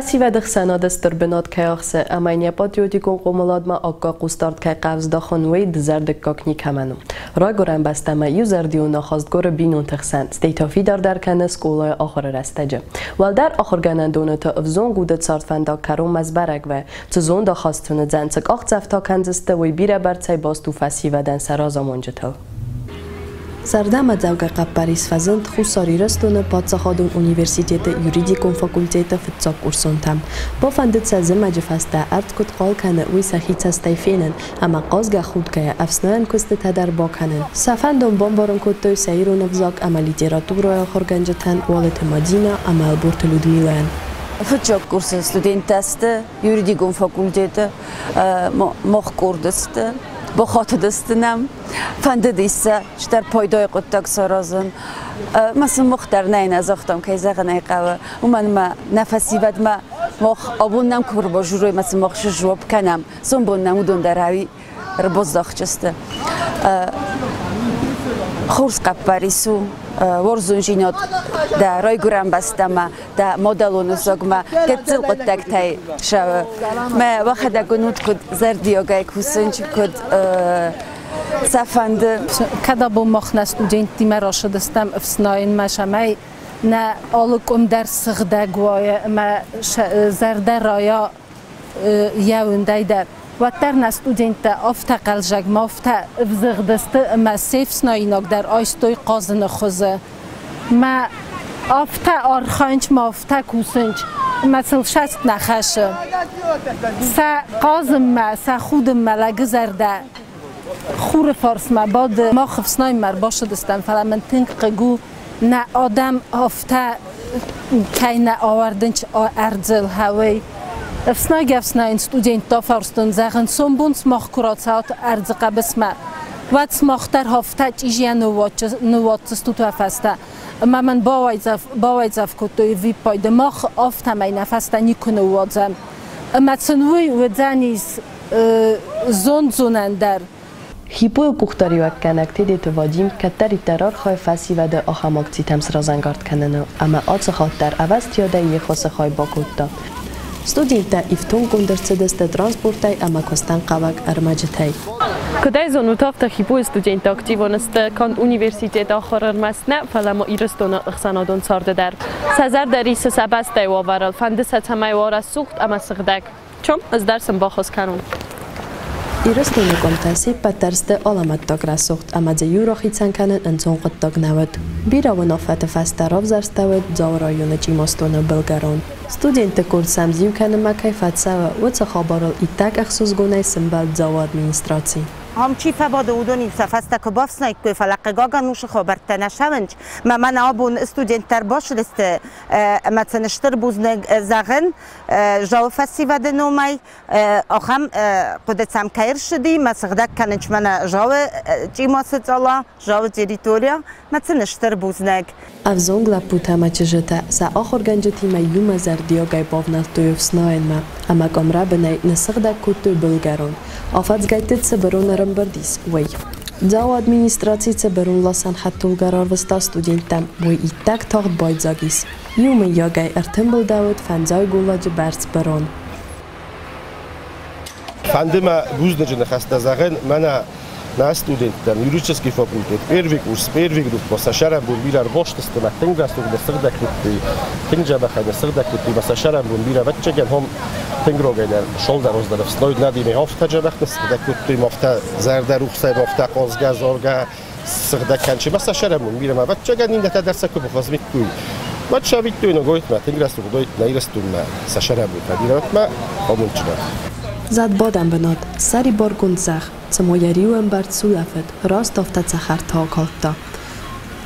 پسی و دخسانه دست در بنات که آخسه امانی پاتیوتی کن قمولاد ما آقا قوستارد که قفز دخون وی دزرد ککنی کمنو را گرم ما یوزر زردی و نخواست گر بین و تخسن ستیتافی دار در کنه سکولای آخر رسته جه ول در آخر گنن دونه تا افزون گوده چارت فندا کروم از برگ و تزون زون دخواستونه زن چک آخ زفتا کنزسته وی بیره برچه باست و پسی و دن سرازا sardama davga Paris fazint husori rastuni podsahadun universiteti yuridikum fakulteta fitzok ursuntam bo fandit sazimmaji fasta artkut qolkani uy sahitsastaj fenen ama qozga xudkaya afsnan kusti tadar bokanin. Safandon bomborun kuttoy sairun vzok ama literaturayo xorganjatan volet madina ama alburt ludmilan Фучок курсы студентасты, юридикум факультеты, мох курдысты, با خاطر دستنم فنده دیسه شتر پایدای قطاق سارازن مثلا مختر نه از اختم که زغ نه قوه و من ما نفسی ود ما مخ آبون نم کبر با جوروی مثلا مخ جواب کنم سون بون نمودون در هاوی ربوز داخچسته خورس قبریسو Э, ворзунжинот да ройгуранбастама да модалунусогма кетсилкуттактай шава. Ме вахадагунут куд зардиогай кусунчи куд э, сафанды. Када болмоқна студенти мара шудастам фсноин машамай на олукум дар сиғда гуоя ма зарда роя э, явундайдар وکتر نستودین تا افتا قلجگ مافتا افزغدست اما سیف سنایناک در آیستوی قازن خوزه ما افتا آرخانچ مافتا کوسنج مثل شست نخش سا قازم ما سا خودم ما گزرده خور فارس ما باد ما خفصنای مر باشدستم فلا من تنگ قگو نه آدم افتا که نا آوردنچ آردزل هاوی باشه دستن فلا من تنگ قگو نه آدم افتا کی نه آوردنچ ارزل هوی افسنا گفسنا این ستودینت دا فارستون زغن سنبونس مخ کرات ساعت ارزقه بسمه وات مختر هفته چیجی نوات ستوتو افسته ما من باوایزاف باوایزاف کوتوی وی پای دماغ آفتا می نفس تنی کنه وادزم اما تنوی و студентда ифтон гондерцедесте транспортай амакостан қавак армаҷитай кадайзон утафта хибо студента активонесте канд университет охорирмасна фалама ирстона ихсанодон сардедар сазар дариса сабастай воварал фандисатамайвора сухт амасиғдак чом аз дарсим бохоз канун Иростона контаси патарсте аламаттак расухт, ама зе юрохицан канен энцон qottag нават. Биравон афата фастаров зарстават зав района чимостона Белгарон. Студенты курсам зив канема кайфатсава, уца хабарал и Hom chifa bodu u do'nibsa fasta kubovsnay ko'fala qigoga nushiho bartana shavinch ma mana obun studentlar bosh listi ma cinishtir buzni zag'in javo fasivada nomay oham qudetsam kairshidi ma sig'da kanich mana javo chimosi zola javo territoriya ma cinishtir buznak avzongla putama chijita sa oxirganjitima yuma zardiogay bovnaltoyevsnoenma amagomra binay nisig'da kutu bulgaron ofadzgaytitsa birona ҷарм бардис вай Дзао администрациица берулла санҳаттул гарорвиста студентам бой иттак тоғд бойдзагис. Юми ёгай иртимбил давуд фанзой гуллоҷи барц барон. Фандима гуздаҷина хастазағин мана на студентам юридический факультет первый курс первый группа сашара бун бирар боштысты на тынга сугда сырда кутты тынжа бахана сырда кутты ба сашара бун бира ваччаген хом тынгрогайнер шолдар оздаров слойд надими хофта жабахты сырда кутты мофта зарда рухсай мофта қозга зорга сырда канчи ба сашара бун бира ма ваччаген инда тадарса куб хозмит куй вачша биттуйно гойтма тынгра сугдойт на ирастунма сашара бун бира ватма زد بادم بناد سری بار گند زخ چه مایری و امبرد سول افت راست افتد زخر تا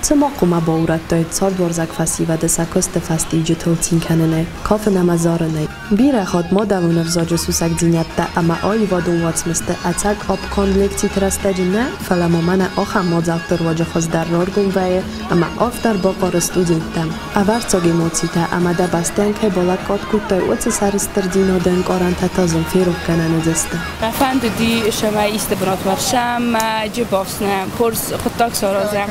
цамоқума боуратдоид сорборзак фасивада сакосте фасти ҷутултинканане кофе намазоране бирахот модавунав зоҷусусак зинятта ама ои водун вацмисте ацак обкон лекци трастаҷина фаламомана оха модзалтур воҷахоз даррор гумвае ама офтар боқора студентам аварцоги моцита амада бастианкай болак коткуттой оци саристирдиноден корантатазон фирух кананезеста фандуди шама истебротмаршам ҷибосна пурс хуток сорозам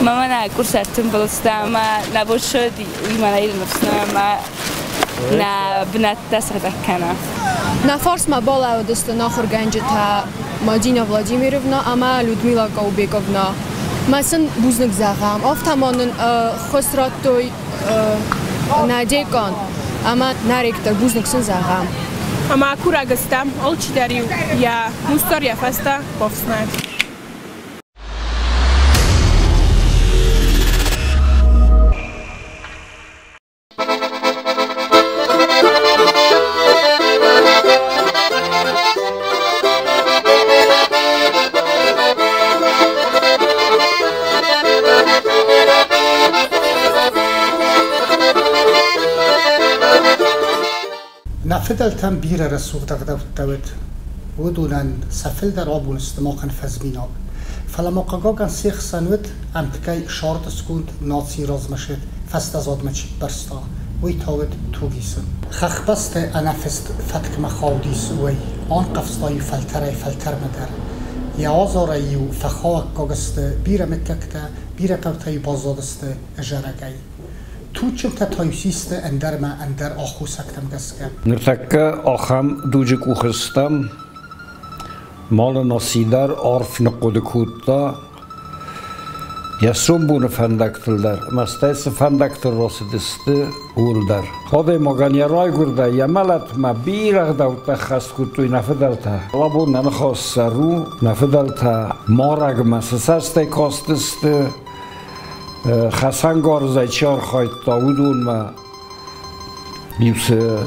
Мама на курсах Тимбалста, ма на Бушоди, има на Илмусна, ма на Бната Садакана. На форс ма бола одоста нахор ганджата Мадина Владимировна, ама Людмила Гаубековна. Масын бузник зағам, офтамонын хосраттой надекон, ама наректа бузниксын зағам. Ама курагыстам, олчидарю, я мустория фаста повснаю. Fiddelten bírere szúrtak dawet wudulan sa filder obun stmokan fazminok. فلما قاقا سیخ سنوت ام تكاي شارت سكوند ناتسي رازمشت فست از آدمشت برستا. وی تاوت تو گیسن خخ بست انفست فتک مخاودیس وی. آن قفصدای فلتره فلتر مدر. یا آزاره یو فخاک بیره مککته بیره قوتای بازادست اجرگی Tučilta tajsiste enderme ender ahusaktam gaske. Nirtakka aham dujik ukhstam mal nasidar arf nqod kutta Ясум буны фәндәктелдәр. Мәстәсе фәндәктер росидисты улдар. Ходай маган ярай гурда ямалат ма бирагда утта хаскуту нафдалта. Лабу нан хоссару нафдалта мараг масасасте костисты Хасан Горзай чор хойт Давудун ма Бивсе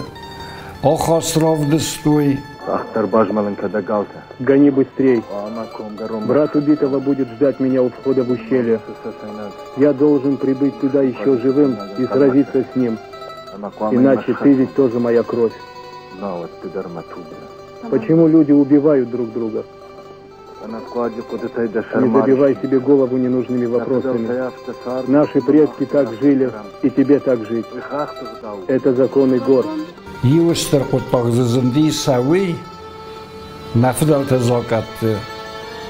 Охосров дестуй. Ахтар Бажмален когда галта. Гони быстрей. Брат убитого будет ждать меня у входа в ущелье. Я должен прибыть туда еще живым и сразиться с ним. Иначе ты ведь тоже моя кровь. Почему люди убивают друг друга? Не забивай себе голову ненужными вопросами. Наши предки так жили, и тебе так жить. Это законы гор. Юстер кутпагзызынди сави нафдал тезакатты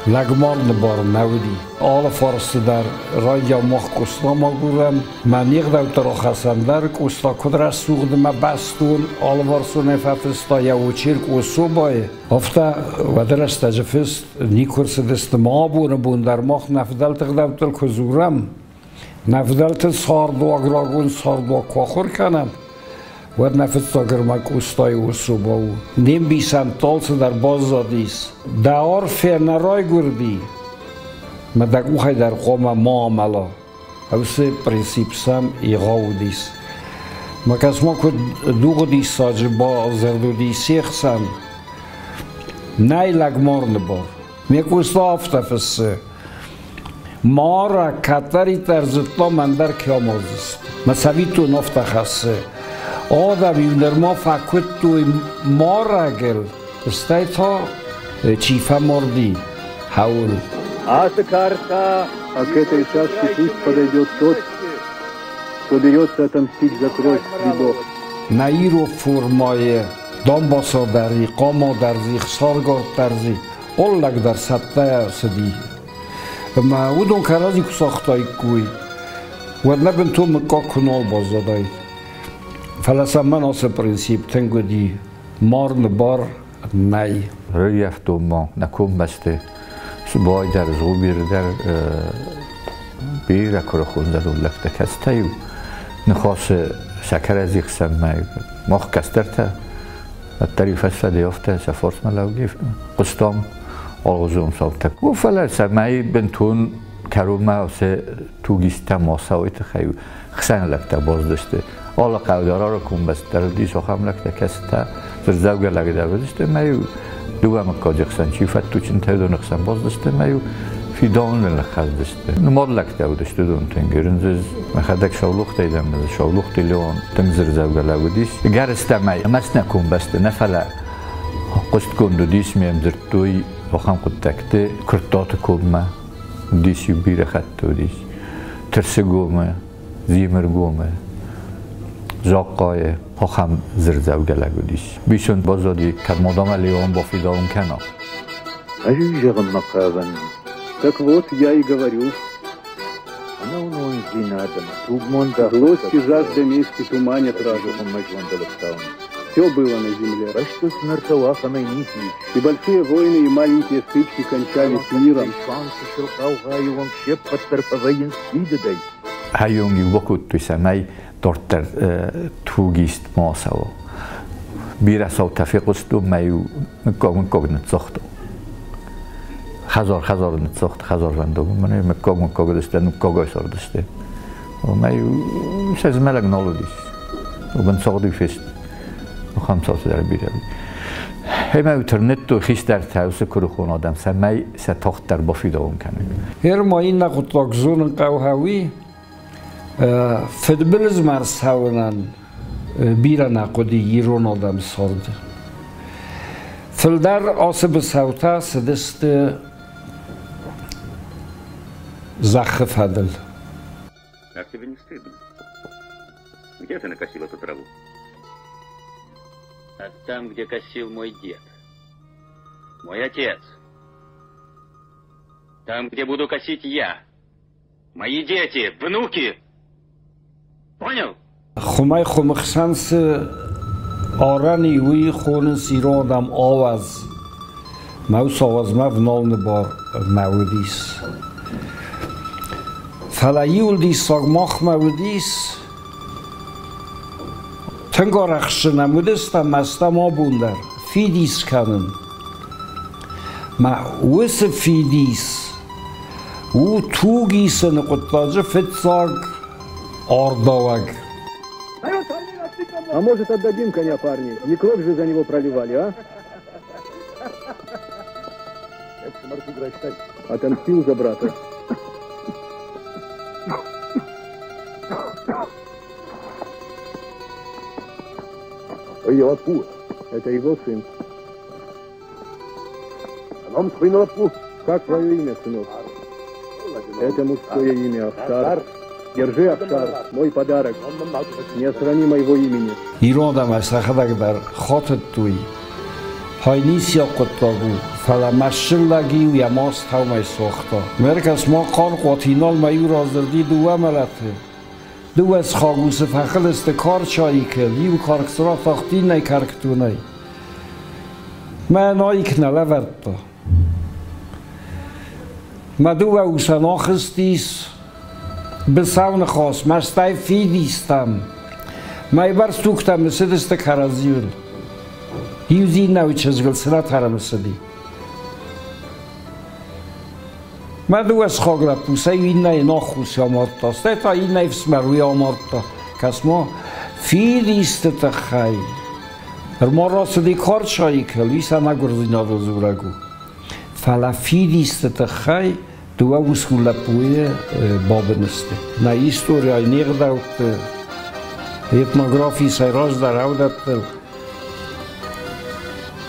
lagmonni bor навди ола форсидар рая мох кусла магурам ман егдав тарохасандар кусла кудра bastul бастун ола варсуне фафиста я учирк усубай офта вадраш таджфист ни курсидест мабуна бундар мох нафдал тигдав тул кузурам нафдал What nefetstogarmak ustaju usobou. Nimbi sam tolce dar bozzadis. Da orfe naroj gurdi. Ma da guhaj dar homa mamalo. A vse princip sam i gaudis. Ma kad smo kod dugodis sađe bo zerdudi sjeh sam. Najlagmorne bo. Mek usta aftafese. Mara katari tarzetlo mandar kjomozist. Ma savitun oftakhase. Ma Adam under ma fakuttu i moragel. Staita чифа морди. Хаул. Аса карта, а к этой шашке пусть подойдет тот, кто берется отомстить за кровь Свидов. Наиру фурмае, домбасо дари, комо дарзи, хсаргор дарзи, оллак дар саттая сади. Ма удон карази кусахтай куй. Wadnabın tüm kakkunol bozaday. Falassamman also princip tengo di morn bar nej. Röjaftomma na kumbaste subay dar zubir dar bira korokun dar ulakta kastayu. نخواست شکر از یک سمه مخ کسترته الطريق فسد يافته سفرت ملاوگی قسطام آغازوم سابتك وفلا سمعي بنتون کرومه واسه توگیسته ماساویت خیو خسن لکته باز داشته حالا قودارا رو کن بس در دی سوخم لکته کسته در زوگه لگه در داشته میو دو هم کاجخسن چی فت تو چین تایدو نخسن باز داشته alla caudal a combastar di sohamlakda kasda zirzavgalagida bizdishtimayu duvamakkojiqsanchi fattuchin tevdoniqsan bozdishtimayu fidonlar qazdishdi nimorlakda udishdidan tengirinziz mahadak shovluq deydimiz shovluq dilyon timzir zavgalagudish gar istamay masna kumbasti nafala qo'shtkundu dismem zirtduy oham quttakdi kirtoti ko'pma disyu birahattu dish tirsigumi zimirgumi ترس گومه زیمر گومه زاقای پاخم زرزو گلگو دیش بیشون بازادی که مدام لیون با فیداون کنا Аюжагам макаван. Так вот, я и говорю. Она у него Злость и жажда мести туманят разум. Все было на земле. И большие войны, и маленькие стычки кончались миром. Hayongi wakut tu samai torter tugist հայონგი ვოკუტისა მაი დორტერ თუგისტ მოსავო ბირასოვთა ფიყუსტუ მაი მეკოგუნ კოგნ წოხტო ხაზორ ხაზორნ წოხტ ხაზორვან დოგმანე მეკოგუნ კოგდესტენ კოგოისორდესტე მაი შეზმელაგ ნოლოდის. უბან წოხდი ფესტ ხამსავსდარ ბირები. ემა უთერნეტო ხისტართა უსე ქურხონ ადამსა მაი სა თოხტარ ბოფიდოვუნ კანე ერმო ინა ყუტლოგზუნ ყავჰავი فدبلز مرس هاونن بیرا نقودی ایرون آدم سارد فلدر آسب سوتا سدست زخف هدل Как тебе не стыдно? Где ты накосил эту траву? а там, где косил мой дед. Мой отец. Там, где буду косить я. Мои дети, внуки. Понял? хумай хумхсанс орани уи хуны хунс иродам оваз Мау саваз овазмав новны бор мавудис Фалайи фалаиулдис сагмах мавудис Тенгар тынгорахши намудыста мастам абундар. фидис канын ма уэсэ фидис у тугисыны кутлажы фитсаг Фидис. Ордоваг. А может отдадим коня, парни? Не кровь же за него проливали, а? Отомстил за брата. Лапу. Это его сын. Нам сын Лапу. Как твое имя, сынок? Это мужское имя, Афшар. Держи, Ахтар, мой подарок, не срани моего имени. Иродам Ашсахадаг бар, хотат туй. ҳойнис ё қуттогу фаламашиллагию ямос тавмай сохта меркас мо қон қотинол маю розирди дува Хагус, ду аз хогуси фахилисти кор чои кил ю корксро фохтинай карктунай ман ойкнала вартта ма дува усано хистис بساون خواست مستای فی دیستم. مای بر سوکتم سدست کرازیول یوزی نوی چزگل سنا ترم سدی. ما دو از خاگل پوسه این نه ناخوسی آمارتا است. تا این نه افس مروی آمارتا کس ما فی دیست تخیل ما راست دی کار شایی کل ویسا نگرزی نادو زورگو فلا فی دیست تخیل تو او سکول لپوی باب نسته نایستو را نیغ داوت ایتماگرافی سای راز دار او دادت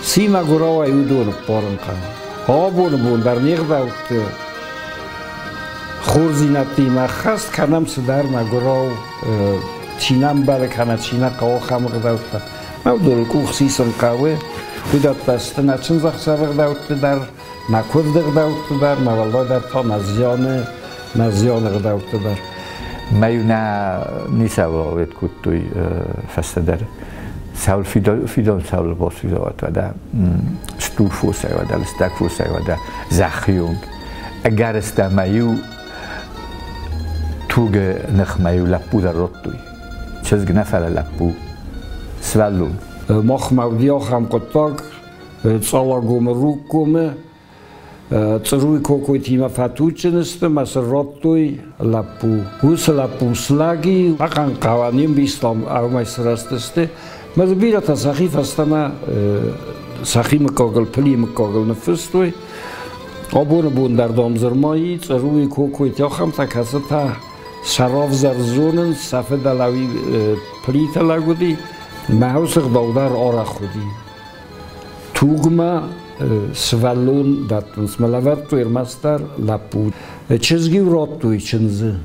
سی نگراو ایو دو نو پارن کن ها در نیغ داوت خورزی نتی نخست کنم سدار نگراو چینم بله کنم چینم که آخم داوت دا. او دلکو خسیسن کهوه Wydatbasty na czynzach rdawtydar, na kuvdar rdawtydar, na vallodar to na zione, na zione rdawtydar. Mayuna nisavo vet kuttui fastadar. Saul fidon fidon Saul bos fidovat vada stulfusai vada stakfusai vada zahyun. Agar istamayu tug nakhmayu lapu darottui. Chezg nafala lapu svalun. мог мавдиохам кутпак цала гумрук куме цруй кокой тима фатученесте масроттой лапу гус лапу слаги акан каваним бислам армайсрастесте маз бирата сахиф астана сахим когл плим когл нефстой обур бун дар домзрмаи цруй кокой тяхам такасата шараф зарзонен сафе далави плита лагуди Маусыг баудар ора худи. Тугма свалун датун смалават туирмастар лапу. Чизги урот туичинзы.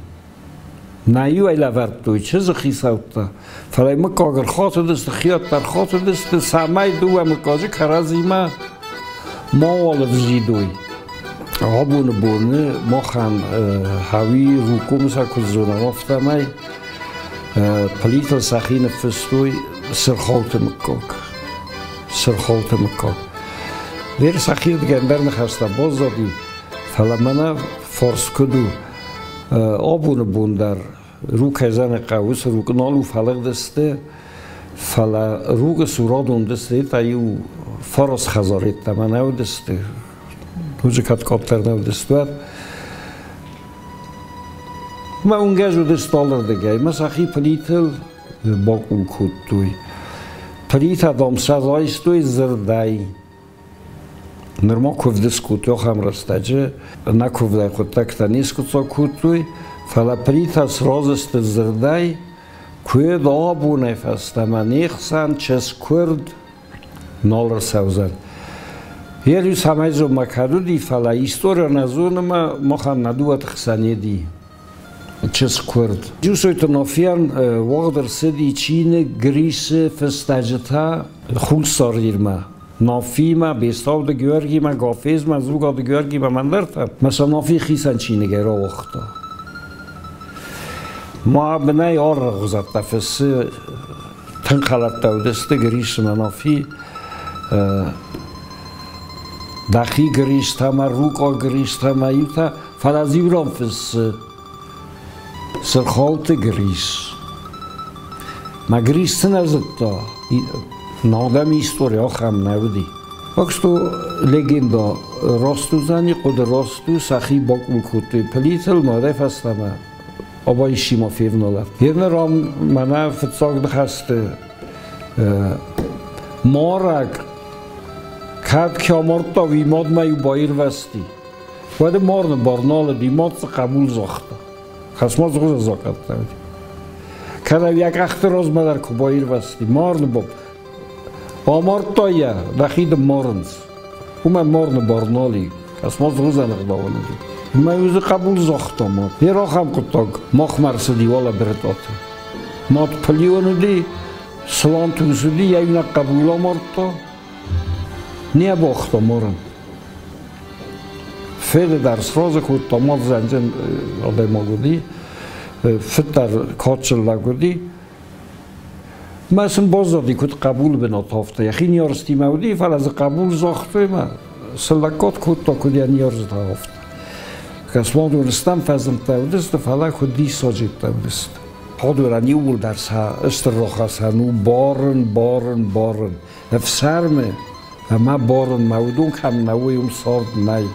Наю айлават туичиз хисавта. Фалай мы когар хотудысты хиоттар хотудысты самай дуа мы кожи каразима моолы взидуй. Обуны буны мохан хави рукумса кузуна офтамай. Политл сахинов фестуй sirxoltimikok sirxoltimikok вера сахир диган бар нахаста боз додим фаламана форскуду обуни бундар рукайзанақа ус рукнолу фалиқ дисте фала руга суродун дисте таю форос хазорит таманав дисте уже каткоптарнав дистуар ма унгажу дистолар дигай ма сахи плитил Бокум куттуй. Притадом сазойстуй зырдай. Нырмоков дискутёхам растачы, наковдай хоттакта нискуцо куттуй, фала притас розысты зырдай, куэд да обунев астаман ихсан чес курд нолр савзан. Ер ю самайзо макаду ди фала история назунама мохан надуат хсанеди. чес курд. Джусойт нофиан вагдер седи чине грисе фестажта хулсар ирма. Нафима бестав de Georgima gafezma zuga de Georgima mandarta. Mesela nafi khisan çine gera vaqta. Ma bnay ar guzat tafsi tanqalat tawdeste grisma nafi дахи гриштама руко гриштама юта фаразивром фис сырхолты гриш ма гришсын азытта надам история хам навди так что легенда ростузани қуд росту сахи бокм куты плитл мадаф астама обай шима февнолар ерна рам мана фцог дхасты морак кад кёморто вимод маю боир васти ваде морна борноле димод са қабул зохта Хасмозу зазок отправить. Когда як ахты розмадарку боирвас, и морн боб. Помор то я, дахида морнс. Ума морн борноли, хасмозу занах доволен. Ума юзы кабул зохтомо. Ерохам куток, мохмарсы дивола бретот. Мот плиону ди, слон тусуди, я юнак кабула морто. Не бохто морн. fede dar sfrozu to moc zanzen ode mogudi fitar kochil lagudi ما سن باز دادی کود قبول به نتافته یخی نیارستی مودی فل از قبول زاخته ما سلکات کود تا کد یه یارز تافت کس ما دورستم فزم تودست فلا خود دی ساجید تودست ها دورن یه اول درس ها استراخ هنو بارن بارن بارن افسرم سرمه و ما بارن مودون کم نویم سارد نی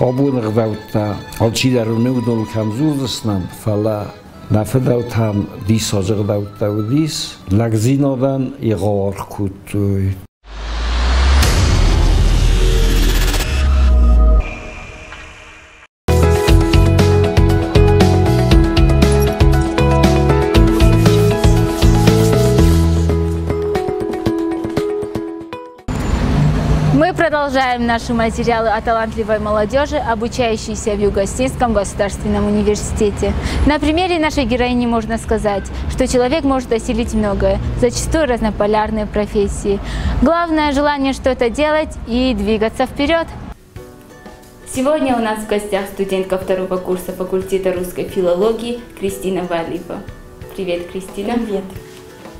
آبونه داوتا آلچی در اونه و دول کمزور دستنم. فلا نفه هم دیس آجه داوتا و دیس. لگزین آدن یه продолжаем наши материалы о талантливой молодежи, обучающейся в Юго-Осетинском государственном университете. На примере нашей героини можно сказать, что человек может осилить многое, зачастую разнополярные профессии. Главное – желание что-то делать и двигаться вперед. Сегодня у нас в гостях студентка второго курса факультета русской филологии Кристина Валипа. Привет, Кристина. Привет.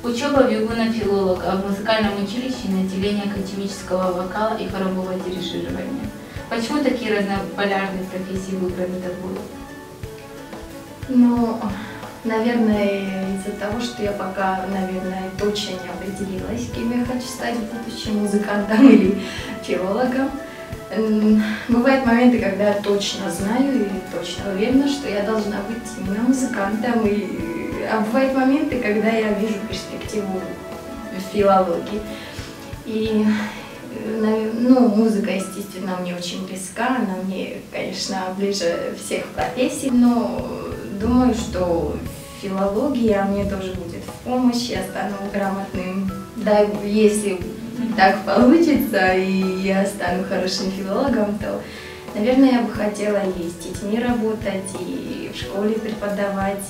Учеба бегуна-филолога в музыкальном училище на отделении академического вокала и хорового дирижирования. Почему такие разнополярные профессии выбрали тобой? Ну, наверное, из-за того, что я пока, наверное, точно не определилась, кем я хочу стать в будущем, музыкантом или филологом. Бывают моменты, когда я точно знаю и точно уверена, что я должна быть именно музыкантом и а бывают моменты, когда я вижу перспективу в филологии. И ну, музыка, естественно, мне очень близка, она мне, конечно, ближе всех профессий, но думаю, что филология мне тоже будет в помощь, я стану грамотным, да, если так получится, и я стану хорошим филологом, то, наверное, я бы хотела и с детьми работать, и в школе преподавать,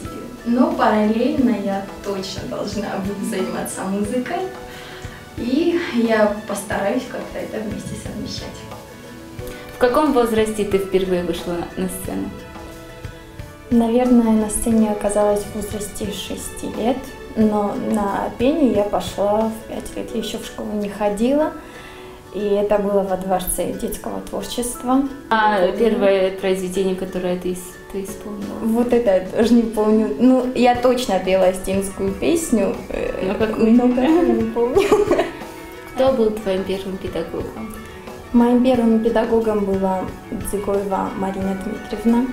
но параллельно я точно должна буду заниматься музыкой. И я постараюсь как-то это вместе совмещать. В каком возрасте ты впервые вышла на сцену? Наверное, на сцене оказалась в возрасте 6 лет, но на пение я пошла в 5 лет. Я еще в школу не ходила, и это было во Дворце детского творчества. А первое произведение, которое ты, ты исполнила? Вот это я тоже не помню. Ну, я точно пела астинскую песню, но какую? но какую не помню. Кто был твоим первым педагогом? Моим первым педагогом была Дзигоева Марина Дмитриевна.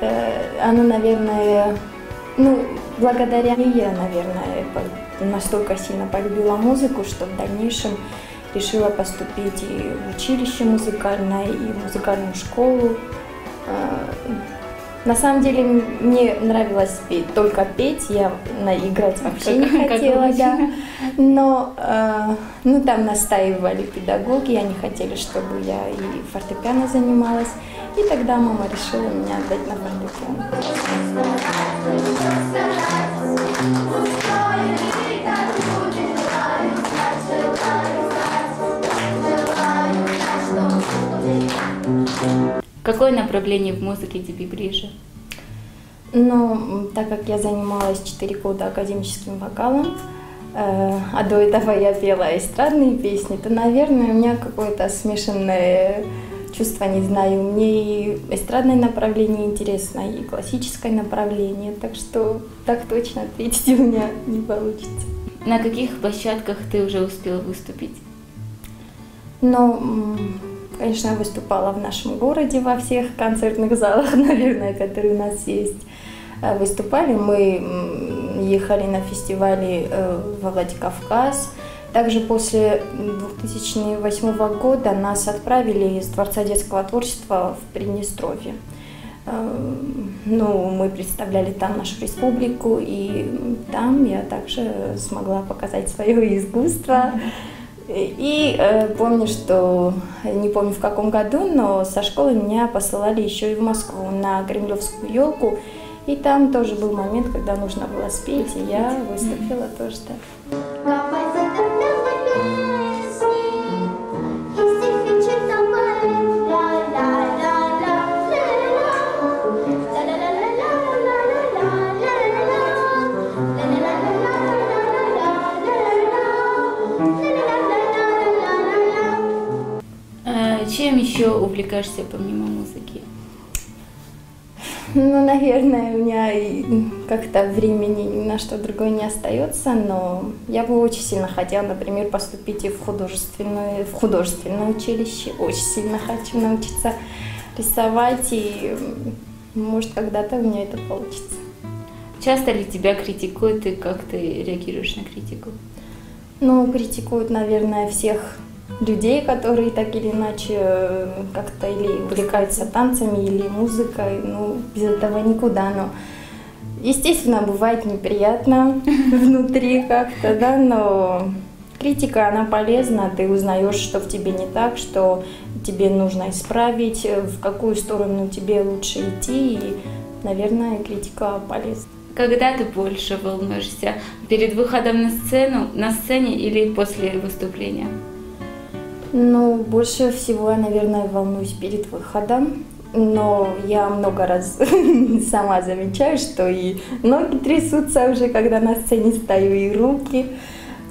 Э, Она, наверное, ну, благодаря ей я, наверное, настолько сильно полюбила музыку, что в дальнейшем решила поступить и в училище музыкальное, и в музыкальную школу. Э, На самом деле мне нравилось петь, только петь, я играть вообще не Как- как хотела, да. Но э, ну, там настаивали педагоги, они хотели, чтобы я и фортепиано занималась. И тогда мама решила меня отдать на фортепиано. Какое направление в музыке тебе ближе? М, так как я занималась 4 года академическим вокалом, э, а до этого я пела эстрадные песни, то, наверное, у меня какое-то смешанное чувство, не знаю, мне и эстрадное направление интересно, и классическое направление, так что так точно ответить у меня не получится. На каких площадках ты уже успела выступить? Но, конечно, выступала в нашем городе во всех концертных залах, наверное, которые у нас есть. Э, Выступали мы, ехали на фестивали э, во Владикавказ. Также после 2008 года нас отправили из Дворца детского творчества в Приднестровье. Э, Ну, мы представляли там нашу республику, и там я также смогла показать свое искусство. И э, помню, что, не помню в каком году, но со школы меня посылали еще и в Москву на Кремлевскую елку. И там тоже был момент, когда нужно было спеть, и я выступила тоже так. Э, увлекаешься помимо музыки? Ну, наверное, у меня как-то времени ни на что другое не остается, но я бы очень сильно хотела, например, поступить и в художественное, в художественное училище. Очень сильно хочу научиться рисовать, и может когда-то у меня это получится. Часто ли тебя критикуют и как ты реагируешь на критику? Ну, критикуют, наверное, всех людей, которые так или иначе э, как-то или увлекаются танцами, или музыкой. Ну, без этого никуда. Но, естественно, бывает неприятно внутри как-то, да, но критика, она полезна. Ты узнаешь, что в тебе не так, что тебе нужно исправить, э, в какую сторону тебе лучше идти. И, наверное, критика полезна. Когда ты больше волнуешься? Перед выходом на сцену, на сцене или после выступления? Ну, больше всего я, наверное, волнуюсь перед выходом. Но я много раз сама замечаю, что и ноги трясутся уже, когда на сцене стою, и руки.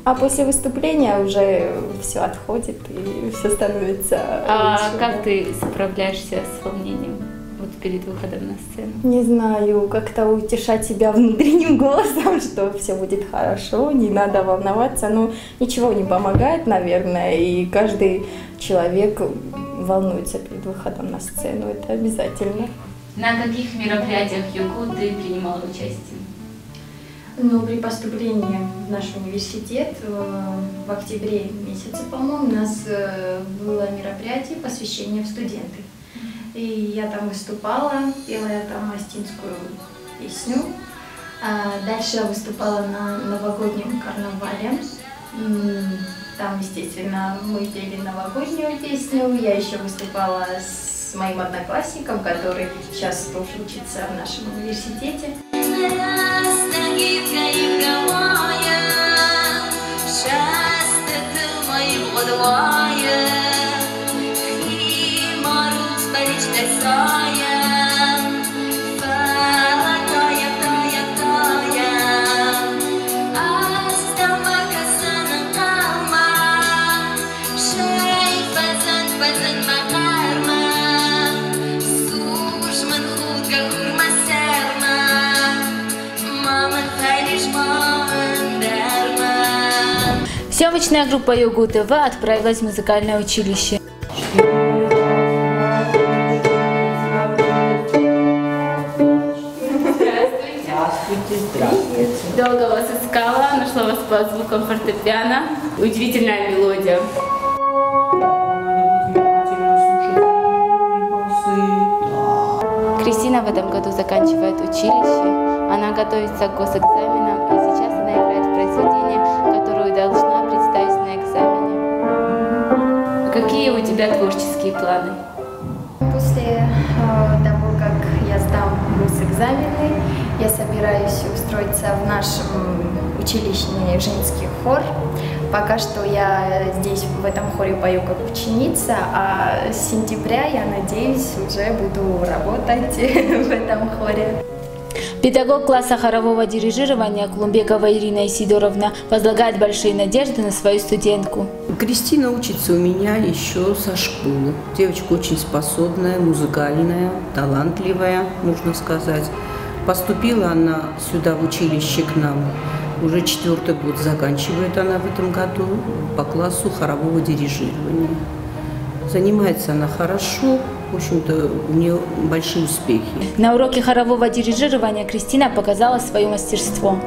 А после выступления уже все отходит и все становится А лучше, как ты справляешься с волнением вот перед выходом на сцену? Не знаю, как-то утешать себя внутренним голосом, что все будет хорошо, не надо волноваться. Ну, ничего не помогает, наверное, и каждый человек волнуется перед выходом на сцену, это обязательно. На каких мероприятиях ЮКУ ты принимала участие? Ну, при поступлении в наш университет э, в октябре месяце, по-моему, у нас э, было мероприятие посвящение в студенты. И я там выступала, пела я там астинскую песню. А дальше я выступала на новогоднем карнавале. Там, естественно, мы пели новогоднюю песню. Я еще выступала с моим одноклассником, который сейчас тоже учится в нашем университете. Съемочная группа Йогу ТВ отправилась в музыкальное училище. Долго вас искала, нашла вас по звукам фортепиано. Удивительная мелодия. Кристина в этом году заканчивает училище. Она готовится к госэкзаменам, Какие у тебя творческие планы? После э, того, как я сдам госэкзамены, я собираюсь устроиться в наш м, училищный женский хор. Пока что я здесь в этом хоре пою как ученица, а с сентября, я надеюсь, уже буду работать в этом хоре. Педагог класса хорового дирижирования Клумбекова Ирина Исидоровна возлагает большие надежды на свою студентку. Кристина учится у меня еще со школы. Девочка очень способная, музыкальная, талантливая, можно сказать. Поступила она сюда в училище к нам. Уже четвертый год заканчивает она в этом году по классу хорового дирижирования. Занимается она хорошо, в общем-то, у нее большие успехи. На уроке хорового дирижирования Кристина показала свое мастерство.